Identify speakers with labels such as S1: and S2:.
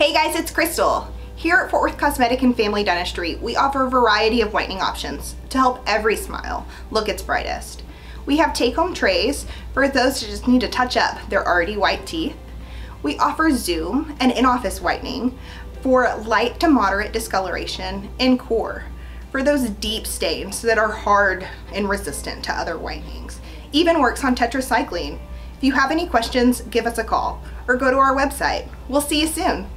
S1: Hey guys, it's Crystal. Here at Fort Worth Cosmetic and Family Dentistry, we offer a variety of whitening options to help every smile look its brightest. We have take-home trays for those who just need to touch up their already white teeth. We offer Zoom and in-office whitening for light to moderate discoloration and KöR for those deep stains that are hard and resistant to other whitenings. Even works on tetracycline. If you have any questions, give us a call or go to our website. We'll see you soon.